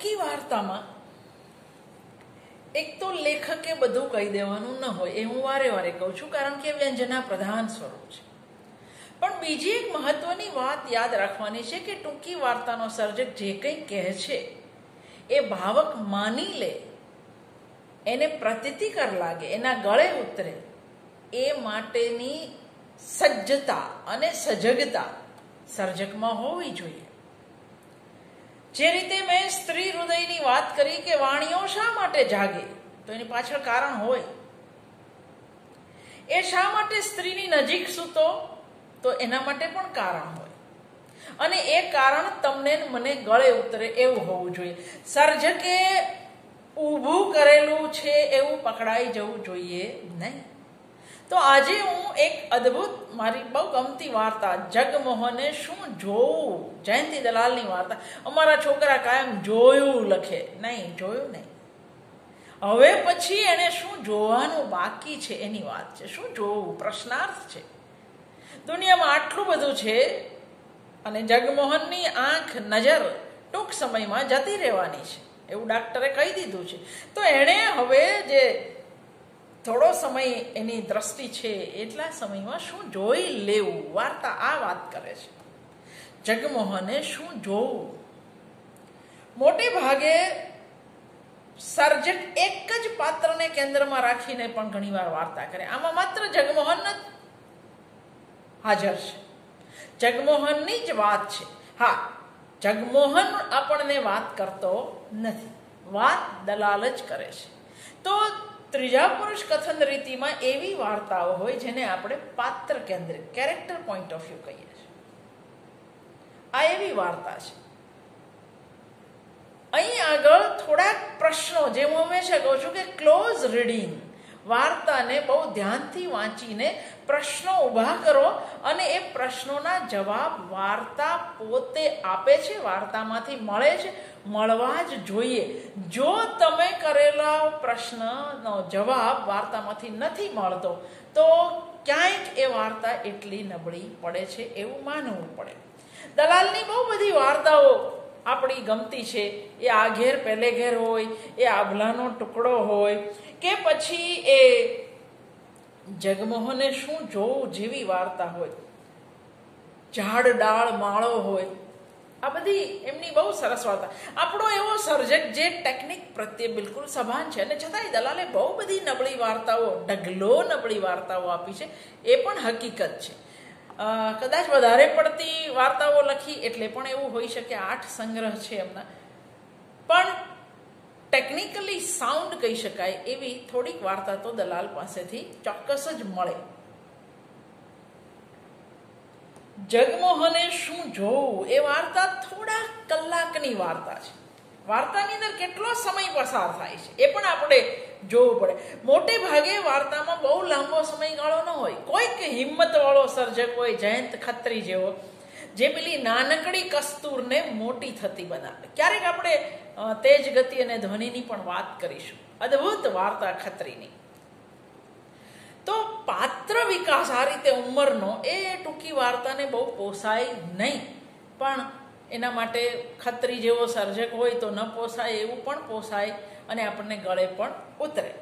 ટૂંકી વાર્તામાં એક તો લેખકે બધું કહી દેવાનું ન હોય એ હું વારે વારે કહું છું, કારણ કે વ્યંજના પ્રધાન સ્વરૂપ છે. પણ બીજી એક મહત્વની વાત યાદ રાખવાની છે કે ટૂંકી વાર્તાનો સર્જક જે કંઈ કહે છે, એ ભાવક માની લે, એને પ્રતિતિકર લાગે, એના ગળે ઉતરે, એ માટેની સજ્જતા અને સજગતા સર્જકમાં હોવી જોઈએ. જે રીતે મેં સ્ત્રી હૃદયની વાત કરી કે વાણીઓ શા માટે જાગે, તો એની પાછળ કારણ હોય. એ શા માટે સ્ત્રીની નજીક સૂતો, તો એના માટે પણ કારણ હોય. અને એ કારણ તમને મને ગળે ઉતરે એવું હોવું જોઈએ. સર્જકે ઊભું કરેલું છે એવું પકડાઈ જવું જોઈએ નહીં. તો આજે હું એક અદ્ભુત મારી બહુ ગમતી વાર્તા, જગમોહને શું જોવું? જયંતિ દલાલની વાર્તા. અમારા છોકરા કાયમ જોયું લખે. નહીં, જોયું નહીં. હવે પછી એને શું જોવાનું બાકી છે એની વાત છે. શું જોવું? પ્રશ્નાર્થ છે. દુનિયામાં આટલું બધું છે અને જગમોહનની આંખ નજર ટૂંક સમયમાં જતી રહેવાની છે. એવું ડાક્ટરે કહી દીધું છે. તો એણે હવે જે થોડો સમય એની દ્રષ્ટિ છે એટલા સમયમાં શું જોઈ લેવું? વાર્તા આ વાત કરે છે. જગમોહને શું જોવું? મોટે ભાગે સર્જક એક જ પાત્રને કેન્દ્રમાં રાખીને પણ ઘણીવાર વાર્તા કરે. આમાં માત્ર જગમોહન જ હાજર છે. જગમોહનની જ વાત છે. હા, જગમોહન આપણને વાત કરતો નથી. વાત દલાલ જ કરે છે. તો ત્રીજા પુરુષ કથન રીતિમાં એવી વાર્તાઓ હોય જેને આપણે પાત્ર કેન્દ્રિત કેરેક્ટર પોઈન્ટ ઓફ વ્યૂ કહીએ છીએ. આ એવી વાર્તા છે. અહીં આગળ થોડાક પ્રશ્નો જે હું હંમેશા કહું છું કે ક્લોઝ રીડિંગ વાર્તાને બહુ ધ્યાનથી વાંચીને પ્રશ્નો ઊભા કરો અને એ પ્રશ્નોના જવાબ વાર્તા પોતે આપે છે, વાર્તામાંથી મળે છે, મળવા જ જોઈએ. જો તમે કરેલા પ્રશ્નનો જવાબ વાર્તામાંથી નથી મળતો, તો ક્યાંક એ વાર્તા એટલી નબળી પડે છે એવું માનવું પડે. દલાલની બહુ બધી વાર્તાઓ આપણી ગમતી છે. એ આ ઘેર પહેલે ઘેર હોય, એ આભલાનો ટુકડો હોય, કે પછી એ જગમોહને શું જોવું જેવી વાર્તા હોય? ઝાડ, ડાળ, માળો હોય. આ બધી એમની બહુ સરસ વાર્તા. આપણો એવો સર્જક જે ટેકનિક પ્રત્યે બિલકુલ સભાન છે અને છતાંય દલાલે બહુ બધી નબળી વાર્તાઓ, ઢગલો નબળી વાર્તાઓ આપી છે, એ પણ હકીકત છે. કદાચ વધારે પડતી વાર્તાઓ લખી એટલે પણ એવું હોઈ શકે આઠ સંગ્રહ છે એમના. પણ ટેકનિકલી સાઉન્ડ કહી શકાય એવી થોડીક વાર્તા તો દલાલ પાસેથી ચોક્કસ જ મળે. જગમોહને શું જોવું? એ વાર્તા થોડા કલાકની વાર્તા છે. વાર્તાની અંદર કેટલો સમય પસાર થાય છે? એ પણ આપણે જોવું પડે. મોટે ભાગે વાર્તામાં બહુ લાંબો સમયગાળો ન હોય. કોઈક હિંમતવાળો સર્જક હોય, જયંત ખત્રી જેવો જે પેલી નાનકડી કસ્તુરને મોટી થતી બનાવે. ક્યારેક આપણે તેજ ગતિ અને ધ્વનિની પણ વાત કરીશું. અદ્ભુત વાર્તા ખત્રીની. તો પાત્ર વિકાસ આ રીતે ઉંમરનો એ ટૂંકી વાર્તાને બહુ પોસાય નહીં. પણ એના માટે ખત્રી જેવો સર્જક હોય તો ન પોસાય, એવું પણ પોસાય અને આપણને ગળે પણ ઉતરે.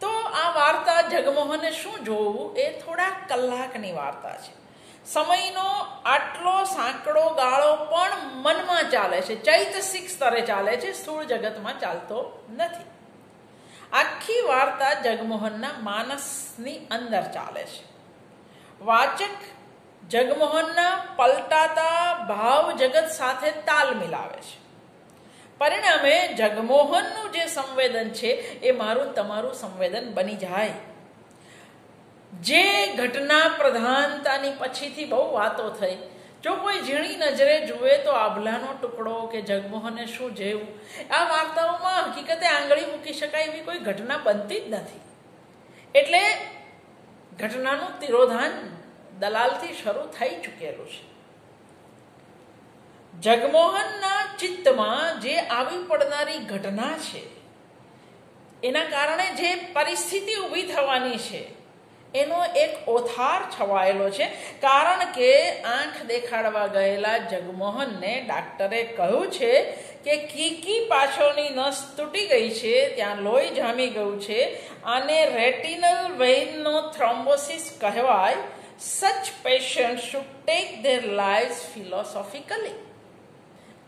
તો આ વાર્તા જગમોહને શું જોવું એ થોડા કલાકની વાર્તા છે. સમયનો આટલો સાંકડો ગાળો પણ મનમાં ચાલે છે. ચૈતસિક સ્તરે ચાલે છે. સ્થૂળ જગતમાં ચાલતો નથી. આખી વાર્તા જગમોહનના માનસની અંદર ચાલે છે. વાચક જગમોહનના પલટાતા ભાવ જગત સાથે તાલ મિલાવે છે. પરિણામે જગમોહનનું જે સંવેદન છે, એ મારું તમારું સંવેદન બની જાય. જે ઘટના પ્રધાનતાની પછીથી બહુ વાતો થઈ. જો કોઈ ઝીણી નજરે જુએ તો આભલાનો ટુકડો કે જગમોહને શું જેવું, આ વાર્તાઓમાં હકીકતે આંગળી મૂકી શકાય એવી કોઈ ઘટના બનતી જ નથી. એટલે ઘટનાનું તિરોધાન દલાલથી શરૂ થઈ ચૂકેલું છે. જગમોહનના ચિત્તમાં જે આવી પડનારી ઘટના છે, એના કારણે જે પરિસ્થિતિ ઊભી થવાની છે એનો એક ઓથાર છવાયેલો છે. કારણ કે આંખ દેખાડવા ગયેલા જગમોહનને ડાક્ટરે કહ્યું છે કે કીકી પાછળની નસ તૂટી ગઈ છે, ત્યાં લોહી જામી ગયું છે અને રેટિનલ વેઇનનો થ્રોમ્બોસિસ કહેવાય. Such patient should take their life philosophically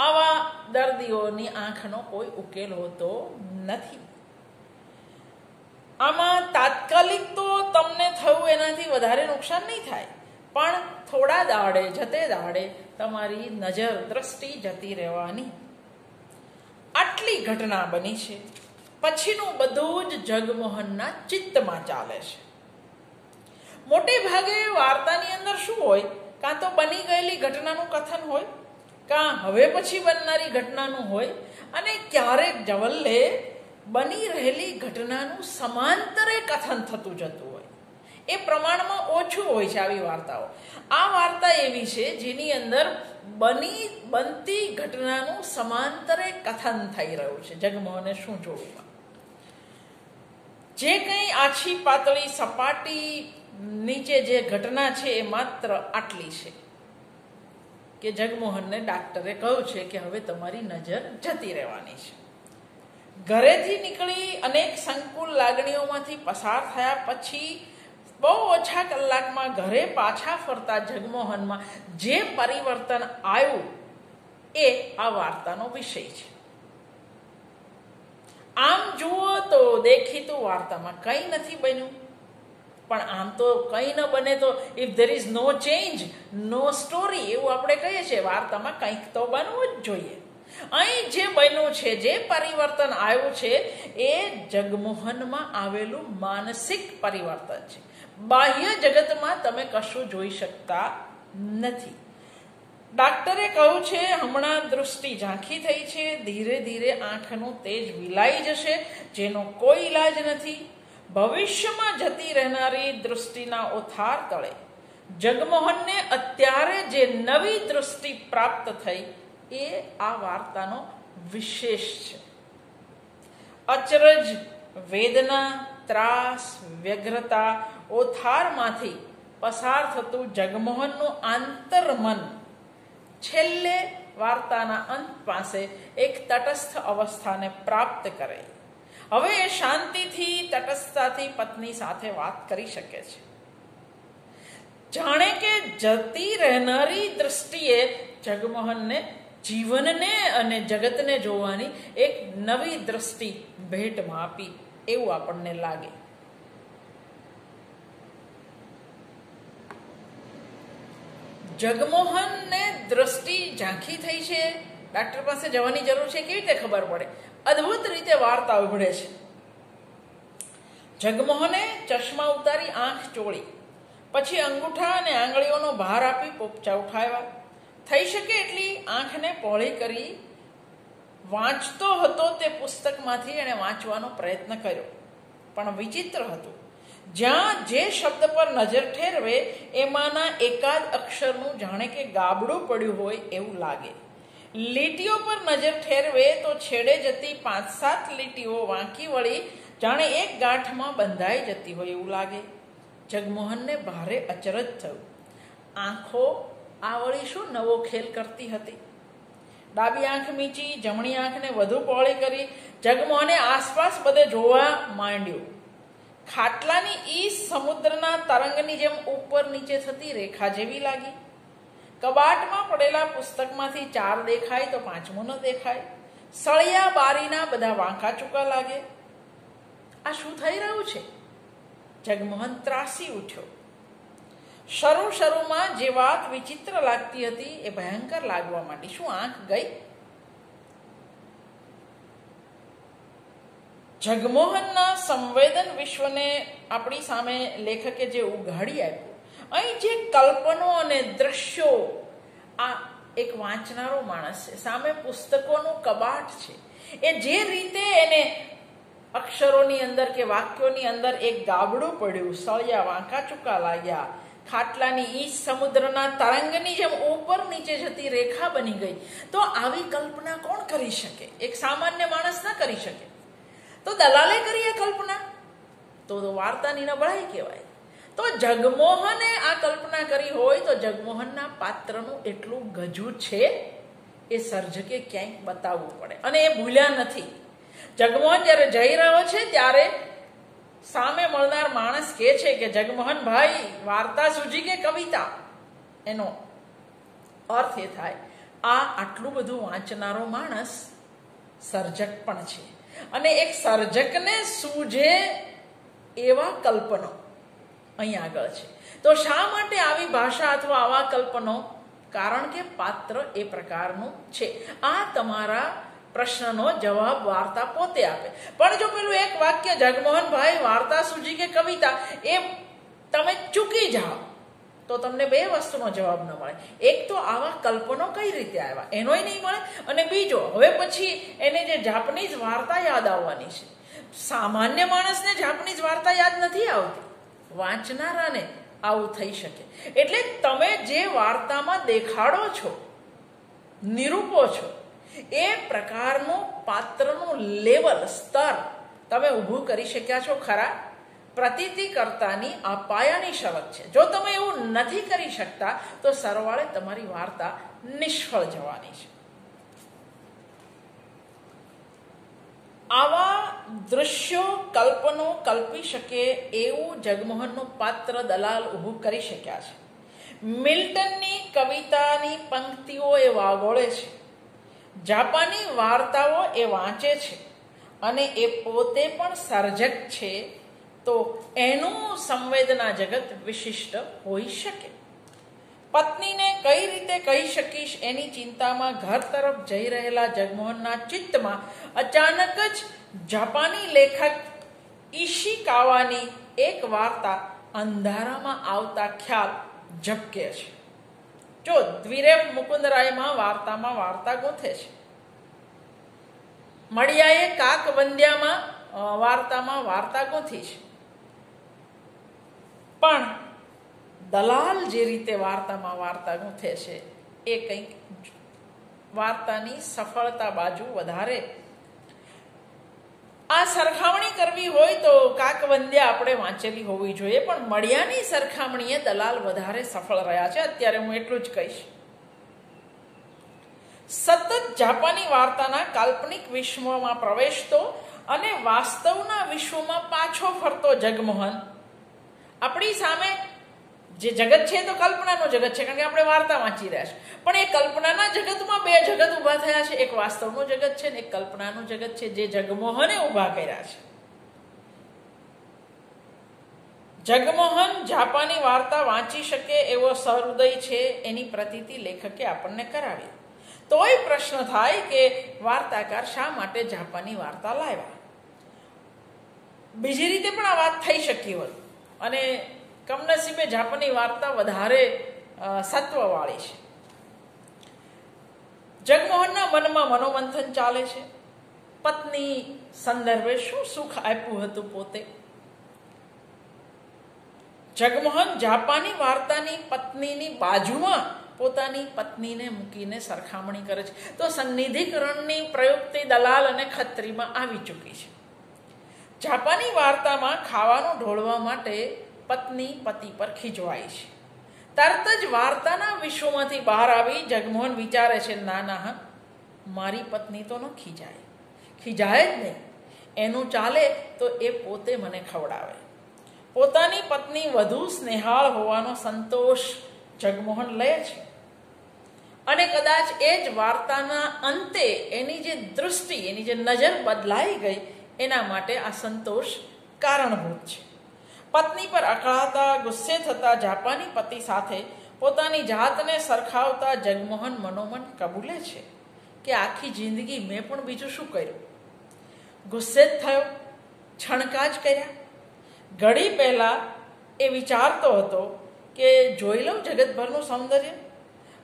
આવા દર્દીઓની આંખનો કોઈ ઉકેલ હોતો નથી. આમાં તાત્કાલિક તો તમને એનાથી વધારે નુકસાન નહીં થાય. પણ થોડા દાડે, જતે દાડે તમારી નજર દ્રષ્ટિ જતી રહેવાની. આટલી ઘટના બની છે. પછીનું બધું જ જગમોહનના ચિત્તમાં ચાલે છે. મોટે ભાગે વાર્તાની અંદર શું હોય? કાં તો બની ગયેલી ઘટનાનું કથન હોય, કાં હવે પછી બનનારી ઘટનાનું હોય, અને ક્યારેક જવલ્લે બની રહેલી ઘટનાનું સમાંતરે કથન થતું જતું હોય. એ પ્રમાણમાં ઓછું હોય છે આવી વાર્તાઓ. આ વાર્તા એવી છે જેની અંદર બની, બનતી ઘટનાનું સમાંતરે કથન થઈ રહ્યું છે. જગમોહને શું જોવું જે કંઈ આછી પાતળી સપાટી નીચે જે ઘટના છે એ માત્ર આટલી છે કે જગમોહનને ડાક્ટરે કહ્યું છે કે હવે તમારી નજર જતી રહેવાની છે. ઘરેથી નીકળી અનેક સંકુલ લાગણીઓમાંથી પસાર થયા પછી બહુ ઓછા કલાકમાં ઘરે પાછા ફરતા જગમોહનમાં જે પરિવર્તન આવ્યું એ આ વાર્તાનો વિષય છે. આમ જુઓ તો દેખીતું વાર્તામાં કંઈ નથી બન્યું. પણ આમ તો કંઈ ન બને તો if there is no change no story એવું આપણે કહીએ છીએ, વાર્તામાં કંઈક તો બનવું જ જોઈએ. અહીં જે બન્યું છે, જે પરિવર્તન આવ્યું છે, એ જગમોહનમાં આવેલું માનસિક પરિવર્તન છે. બાહ્ય જગતમાં તમે કશું જોઈ શકતા નથી. ડાક્ટરે કહ્યું છે, હમણાં દૃષ્ટિ ઝાંખી થઈ છે, ધીરે ધીરે આંખનું તેજ વિલાઈ જશે, જેનો કોઈ ઈલાજ નથી. ભવિષ્યમાં જતી રહેનારી દૃષ્ટિના ઓથાર તળે. જગમોહનને અત્યારે જે નવી દૃષ્ટિ પ્રાપ્ત થઈ, એ આ વાર્તાનો વિશેષ છે. અચરજ, વેદના, ત્રાસ, વ્યગ્રતા ઓથારમાંથી પસાર થતું જગમોહનનું આંતરમન છેલ્લે વાર્તાના અંત પાસે એક તટસ્થ અવસ્થાને પ્રાપ્ત કરે. હવે એ શાંતિથી તટસ્થતાથી પત્ની સાથે વાત કરી શકે છે. જાણે કે જતી રહેનારી દ્રષ્ટિએ જગમોહનને, જીવનને અને જગતને જોવાની એક નવી દ્રષ્ટિ ભેટમાં આપી એવું આપણને લાગે. જગમોહનને દ્રષ્ટિ ઝાંખી થઈ છે. ડાક્ટર પાસે જવાની જરૂર છે. કેવી રીતે ખબર પડે? અદ્ભુત રીતે વાર્તા ઉઘડે છે. જગમોહને ચશ્મા ઉતારી આંખ ચોળી. પછી અંગૂઠા અને આંગળીઓનો ભાર આપી પોપચા ઉઠાવ્યા. થઈ શકે એટલી આંખને પહોળી કરી વાંચતો હતો તે પુસ્તકમાંથી એણે વાંચવાનો પ્રયત્ન કર્યો. પણ વિચિત્ર હતું. જ્યાં જે શબ્દ પર નજર ઠેરવે, એમાંના એકાદ અક્ષરનું જાણે કે ગાબડું પડ્યું હોય એવું લાગે. લીટીઓ પર નજર ઠેરવે તો છેડે જતી પાંચ સાત લીટીઓ વાંકી વળી જાણે એક ગાંઠમાં બંધાઈ જતી હોય એવું લાગે. જગમોહનને ભારે અચરજ થયું. આંખો આ વળી શું નવો ખેલ કરતી હતી? ડાબી આંખ મીચી, જમણી આંખને વધુ પહોળી કરી જગમોહને આસપાસ બધે જોવા માંડ્યું. ખાટલાની ઈ સમુદ્રના તરંગની જેમ ઉપર નીચે થતી રેખા જેવી લાગી. કબાટમાં પડેલા પુસ્તકમાંથી ચાર દેખાય તો પાંચમો ન દેખાય. સળિયા બારીના બધા વાંકા ચૂકા લાગે. આ શું થઈ રહ્યું છે? જગમોહન ત્રાસી ઉઠ્યો. શરૂ શરૂમાં જે વાત વિચિત્ર લાગતી હતી એ ભયંકર લાગવા માંડી. શું આંખ ગઈ? જગમોહનના સંવેદન વિશ્વને આપણી સામે લેખકે જે ઉઘાડી આપ્યું, અહીં જે કલ્પનો અને દ્રશ્યો, આ એક વાંચનારો માણસ છે, સામે પુસ્તકોનું કબાટ છે. એ જે રીતે એને અક્ષરોની અંદર કે વાક્યોની અંદર એક ગાબડું પડ્યું, સળિયા, વાંકા ચૂકા લાગ્યા, ખાટલાની ઈ સમુદ્રના તરંગની જેમ ઉપર નીચે જતી રેખા બની ગઈ. તો આવી કલ્પના કોણ કરી શકે? એક સામાન્ય માણસ ના કરી શકે. તો દલાલે કરી એ કલ્પના. તો વાર્તાની નબળાઈ કહેવાય. તો જગમોહને આ કલ્પના કરી હોય તો જગમોહનના પાત્રનું એટલું ગજુ છે એ સર્જકે ક્યાંક બતાવવું પડે. અને એ ભૂલ્યા નથી. જગમોહન જ્યારે જઈ રહ્યો છે ત્યારે સામે મળનાર માણસ કહે છે કે, જગમોહન ભાઈ, વાર્તા સૂજી કે કવિતા? એનો અર્થ એ થાય, આ આટલું બધું વાંચનારો માણસ સર્જક પણ છે. અને એક સર્જકને સૂજે એવા કલ્પનો. અહીં આગળ છે. તો શા માટે આવી ભાષા અથવા આવા કલ્પનો? કારણ કે પાત્ર એ પ્રકારનું છે. આ તમારા પ્રશ્નનો જવાબ વાર્તા પોતે આપે. પણ જો પેલું એક વાક્ય જગમોહનભાઈ વાર્તા સૂજી કે કવિતા એ તમે ચૂકી જાઓ. તો તમને બે વસ્તુનો જવાબ ન મળે. એક તો આવા કલ્પનો કઈ રીતે આવ્યા? એનોય નહીં મળે. અને બીજો, હવે પછી એને જે જાપનીઝ વાર્તા યાદ આવવાની છે. સામાન્ય માણસને જાપનીઝ વાર્તા યાદ નથી આવતી. વાંચનારાને આવું થઈ શકે. એટલે તમે જે વાર્તામાં દેખાડો છો, નિરૂપો છો, એ પ્રકારનું પાત્રનું લેવલ, સ્તર તમે ઊભું કરી શક્યા છો ખરા? પ્રતીતિ કરતાની આ પાયાની શરત છે. જો તમે એવું નથી કરી શકતા, તો સરવાળે તમારી વાર્તા નિષ્ફળ જવાની છે. આવા દૃશ્યો કલ્પનો કલ્પી શકે એવું જગમોહનનું પાત્ર દલાલ ઊભું કરી શક્યા છે. મિલ્ટનની કવિતાની પંક્તિઓ એ વાગોળે છે. જાપાની વાર્તાઓ એ વાંચે છે. અને એ પોતે પણ સર્જક છે તો એનું સંવેદના જગત વિશિષ્ટ હોઈ શકે. પત્નીને કઈ રીતે કહી શકીશ એની ચિંતામાં ઘર તરફ જઈ રહેલા જગમોહનના ચિત્તમાં અચાનક જ જાપાની લેખક ઈશિકાવાની એક વાર્તા અંધારામાં આવતા ખ્યાલ ઝબકે છે. જો દ્વિરેવ મુકુંદરાયમાં વાર્તામાં વાર્તા ગોથે છે. મળિયાએ કાકવંદ્યામાં વાર્તામાં વાર્તા ગોથી છે. પણ દલાલ જે રીતે વાર્તામાં વાર્તા ગૂંથે છે એ કંઈક વાર્તાની સફળતા બાજુ વધારે. આ સરખામણી કરવી હોય તો કાકવંદ્યા આપણે વાંચેલી હોવી જોઈએ, પણ મળ્યાની સરખામણીએ દલાલ વધારે સફળ રહ્યા છે. અત્યારે હું એટલું જ કહીશ. સતત જાપાની વાર્તાના કાલ્પનિક વિશ્વમાં પ્રવેશતો અને વાસ્તવના વિશ્વમાં પાછો ફરતો જગમોહન આપણી સામે જે જગત છે તો કલ્પનાનું જગત છે, કારણ કે આપણે વાર્તા વાંચી રહ્યા છે પણ એ કલ્પનાના જગતમાં બે જગત ઊભા થયા છે. એક વાસ્તવનું જગત છે ને એક કલ્પનાનું જગત છે, જે જગમોહને ઊભા કર્યા છે. જગમોહન જાપાની વાર્તા વાંચી શકે એવો સહૃદય છે એની પ્રતીતિ લેખકે આપણને કરાવી. તોય પ્રશ્ન થાય કે વાર્તાકાર શા માટે જાપાની વાર્તા લાવ્યા? બીજી રીતે પણ આ વાત થઈ શકી હોય. અને કમનસીબે જાપાની વાર્તા વધારે સત્વવાળી છે. જગમોહનના મનમાં મનોમંથન ચાલે છે. પત્ની સંદર્ભે શું સુખ આપ્યું હતું પોતે? જગમોહન જાપાની વાર્તાની પત્નીની બાજુમાં પોતાની પત્નીને મૂકીને સરખામણી કરે છે. તો સન્નિધિકરણની પ્રયુક્તિ દલાલ અને ખત્રીમાં આવી ચૂકી છે. જાપાની વાર્તામાં ખાવાનું ઢોળવા માટે પત્ની પતિ પર ખીજવાય છે. તરત જ વાર્તાના વિશ્વમાંથી બહાર આવી જગમોહન વિચારે છે, ના ના મારી પત્ની તો ન ખીજાય. ખીજાય જ નહીં. એનું ચાલે તો એ પોતે મને ખવડાવે. પોતાની પત્ની વધુ સ્નેહાળ હોવાનો સંતોષ જગમોહન લે છે. અને કદાચ એ જ વાર્તાના અંતે એની જે દૃષ્ટિ, એની જે નજર બદલાઈ ગઈ એના માટે આ સંતોષ કારણભૂત છે. પત્ની પર અકળાતા ગુસ્સે થતા જાપાની પતિ સાથે પોતાની જાતને સરખાવતા જગમોહન મનોમન કબૂલે છે કે આખી જિંદગી મેં પણ બીજું શું કર્યું? ગુસ્સે જ થયો છણકા જ કર્યા. ઘડી પહેલા એ વિચારતો હતો કે જોઈ લઉં જગતભરનું સૌંદર્ય.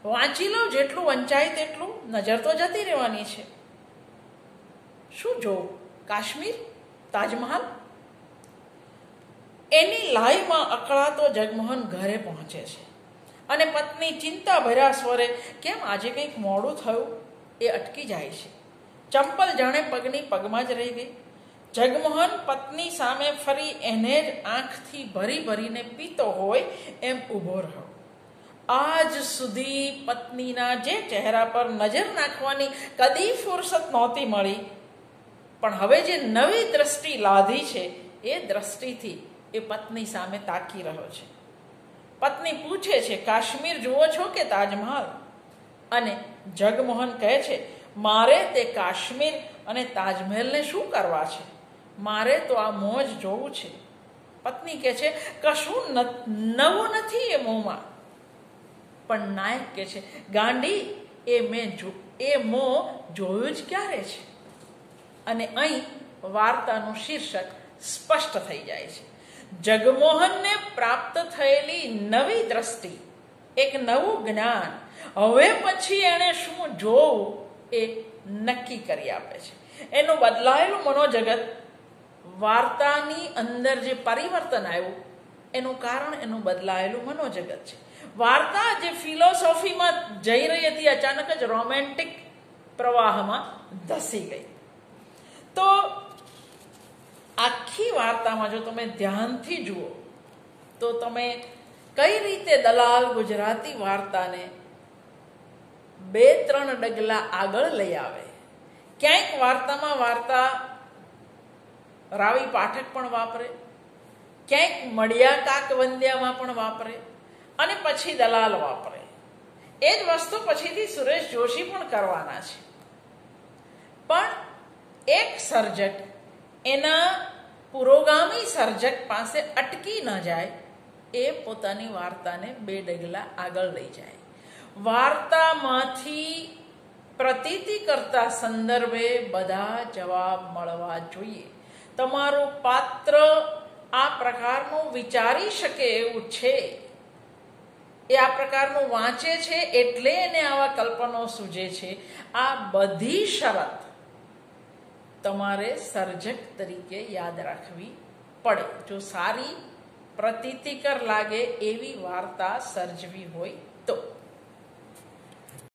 વાંચી લઉં જેટલું વંચાય તેટલું નજર તો જતી રહેવાની છે. શું જોવું? કાશ્મીર, તાજમહાલ. એની લાઈમાં અકળાતો જગમોહન ઘરે પહોંચે છે. અને પત્ની ચિંતા ભર્યા સ્વરે, કેમ આજે કંઈક મોડું થયું? એ અટકી જાય છે. ચંપલ જાણે પગની પગમાં જ રહી ગઈ. જગમોહન પત્ની સામે ફરી એને જ આંખથી ભરી ભરીને પીતો હોય એમ ઊભો રહ્યો. આજ સુધી પત્નીના જે ચહેરા પર નજર નાખવાની કદી ફુરસત નહોતી મળી. પણ હવે જે નવી દ્રષ્ટિ લાધી છે, એ દ્રષ્ટિથી એ પત્ની સામે તાકી રહ્યો છે. પત્ની પૂછે છે, કાશ્મીર જુઓ છો કે તાજમહલ? અને જગમોહન કહે છે, મારે તે કાશ્મીર અને તાજમહેલને શું કરવા છે? મારે તો આ મોજ જોવું છે. પત્ની કહે છે, કશું નવું નથી એ મોંમાં. પણ નાયક કહે છે, ગાંડી, એ મેં એ મોં જોયું જ ક્યારે છે? અને અહીં વાર્તાનું શીર્ષક સ્પષ્ટ થઈ જાય છે. જગમોહનને પ્રાપ્ત થયેલી નવી દ્રષ્ટિ, એક નવું જ્ઞાન, હવે પછી એણે શું જોવું એ નક્કી કરી આપે છે. એનું બદલાયેલું મનોજગત વાર્તાની અંદર જે પરિવર્તન આવ્યું, એનું કારણ એનું બદલાયેલું મનોજગત છે. વાર્તા જે ફિલોસોફીમાં જઈ રહી હતી, અચાનક જ રોમેન્ટિક પ્રવાહમાં ધસી ગઈ. તો આખી વાર્તામાં જો તમે ધ્યાનથી જુઓ, તો તમે કઈ રીતે દલાલ ગુજરાતી વાર્તાને બે, ત્રણ ડગલા આગળ લઈ આવે? ક્યાંક વાર્તામાં વાર્તા રાવી પાઠક પણ વાપરે, ક્યાંક મળ્યા કાક વંદ્યામાં પણ વાપરે અને પછી દલાલ વાપરે. એ જ વસ્તુ પછીથી સુરેશ જોશી પણ કરવાના છે. પણ એક સર્જક એના પુરોગામી સર્જક પાસે અટકી ન જાય, એ પોતાની વાર્તાને બે ડગલા આગળ લઈ જાય. વાર્તામાંથી પ્રતીતિ કરતા સંદર્ભે બધા જવાબ મળવા જોઈએ. તમારું પાત્ર આ પ્રકારનું વિચારી શકે એવું છે. એ આ પ્રકારનું વાંચે છે એટલે એને આવા કલ્પનો સૂજે છે. આ બધી શરત તમારે સર્જક તરીકે યાદ રાખવી પડે. જો સારી પ્રતીતિકર લાગે એવી વાર્તા સર્જવી હોય તો.